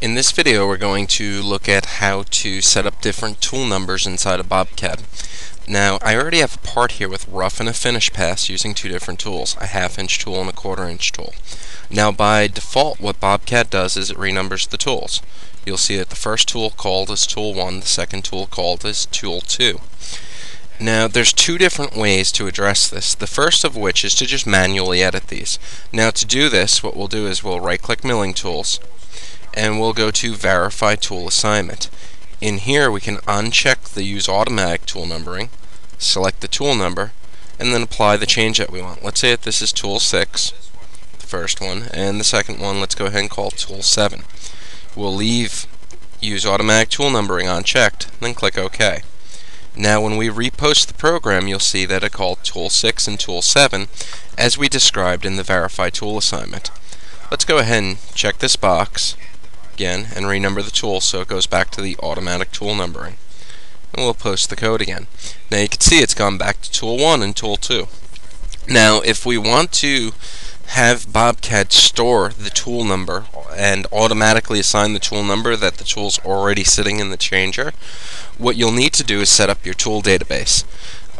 In this video we're going to look at how to set up different tool numbers inside of BobCAD. Now I already have a part here with rough and a finish pass using two different tools, a half inch tool and a quarter inch tool. Now by default what BobCAD does is it renumbers the tools. You'll see that the first tool called is tool 1, the second tool called is tool 2. Now there's two different ways to address this, the first of which is to just manually edit these. Now to do this what we'll do is we'll right click milling tools and we'll go to Verify Tool Assignment. In here we can uncheck the Use Automatic tool numbering, select the tool number, and then apply the change that we want. Let's say that this is Tool 6, the first one, and the second one let's go ahead and call Tool 7. We'll leave Use Automatic tool numbering unchecked, then click OK. Now when we repost the program you'll see that it called Tool 6 and Tool 7 as we described in the Verify Tool assignment. Let's go ahead and check this box again and renumber the tool so it goes back to the automatic tool numbering. And we'll post the code again. Now you can see it's gone back to tool 1 and tool 2. Now if we want to have BobCAD store the tool number and automatically assign the tool number that the tool's already sitting in the changer, what you'll need to do is set up your tool database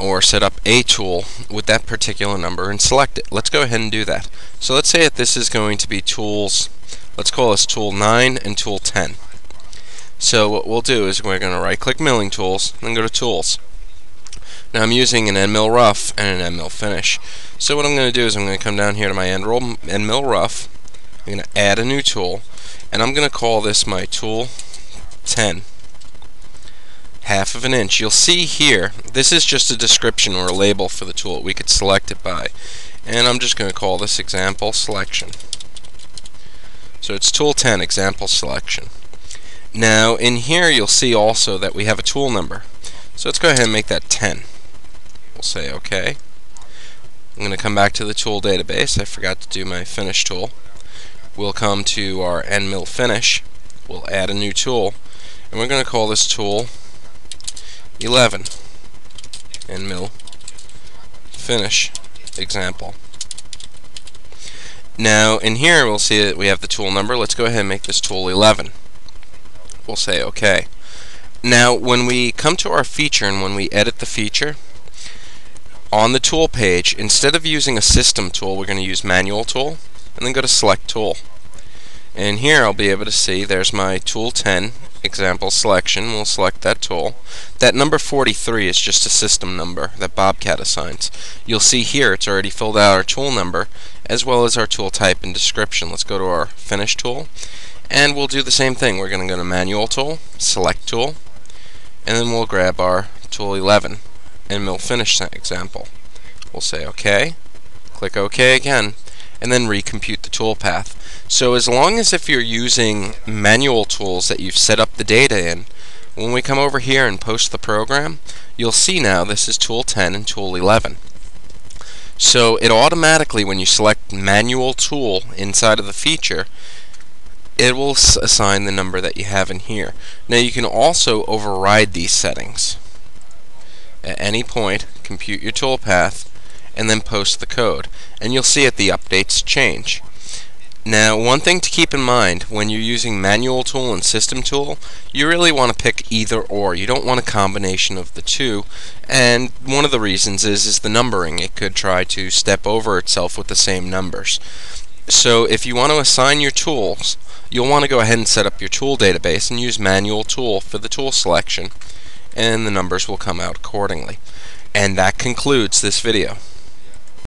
or set up a tool with that particular number and select it. Let's go ahead and do that. So let's say that this is going to be tools Let's call this tool 9 and tool 10. So what we'll do is we're going to right click milling tools and then go to tools. Now I'm using an end mill rough and an end mill finish. So what I'm going to do is I'm going to come down here to my end, roll, end mill rough. I'm going to add a new tool and I'm going to call this my tool 10 half of an inch. You'll see here, this is just a description or a label for the tool. We could select it by. And I'm just going to call this example selection. So it's tool 10, example selection. Now in here you'll see also that we have a tool number. So let's go ahead and make that 10. We'll say OK. I'm going to come back to the tool database. I forgot to do my finish tool. We'll come to our end mill finish. We'll add a new tool. And we're going to call this tool 11 end mill finish example. Now in here we'll see that we have the tool number. Let's go ahead and make this tool 11. We'll say OK. Now when we come to our feature and when we edit the feature, on the tool page, instead of using a system tool, we're going to use manual tool and then go to select tool. And here I'll be able to see there's my tool 10 example selection. We'll select that tool. That number 43 is just a system number that BobCAD assigns. You'll see here it's already filled out our tool number as well as our tool type and description. Let's go to our finish tool and we'll do the same thing. We're going to go to manual tool, select tool, and then we'll grab our tool 11 and we'll finish example. We'll say OK, click OK again, and then recompute the toolpath. So as long as if you're using manual tools that you've set up the data in, when we come over here and post the program, you'll see now this is tool 10 and tool 11. So it automatically, when you select manual tool inside of the feature, it will assign the number that you have in here. Now you can also override these settings. At any point, compute your toolpath, and then post the code. And you'll see it the updates change. Now, one thing to keep in mind when you're using manual tool and system tool, you really want to pick either or. You don't want a combination of the two. And one of the reasons is, is the numbering. It could try to step over itself with the same numbers. So if you want to assign your tools, you'll want to go ahead and set up your tool database and use manual tool for the tool selection and the numbers will come out accordingly. And that concludes this video.